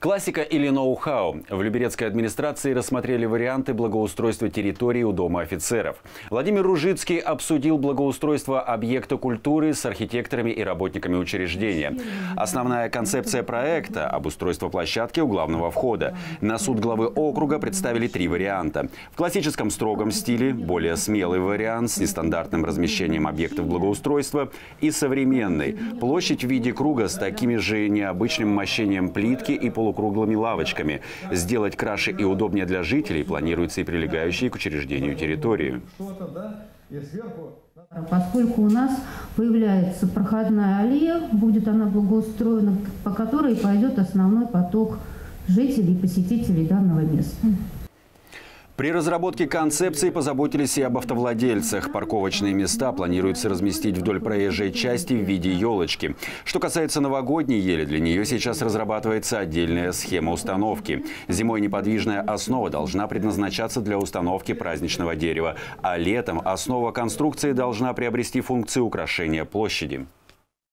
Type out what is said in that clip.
Классика или ноу-хау? В Люберецкой администрации рассмотрели варианты благоустройства территории у Дома офицеров. Владимир Ружицкий обсудил благоустройство объекта культуры с архитекторами и работниками учреждения. Основная концепция проекта – обустройство площадки у главного входа. На суд главы округа представили три варианта. В классическом строгом стиле – более смелый вариант с нестандартным размещением объектов благоустройства и современный – площадь в виде круга с такими же необычным мощением плитки и полу полукруглыми лавочками. Сделать краше и удобнее для жителей планируется и прилегающие к учреждению территории. Поскольку у нас появляется проходная аллея, будет она благоустроена, по которой пойдет основной поток жителей и посетителей данного места. При разработке концепции позаботились и об автовладельцах. Парковочные места планируется разместить вдоль проезжей части в виде елочки. Что касается новогодней ели, для нее сейчас разрабатывается отдельная схема установки. Зимой неподвижная основа должна предназначаться для установки праздничного дерева, а летом основа конструкции должна приобрести функцию украшения площади.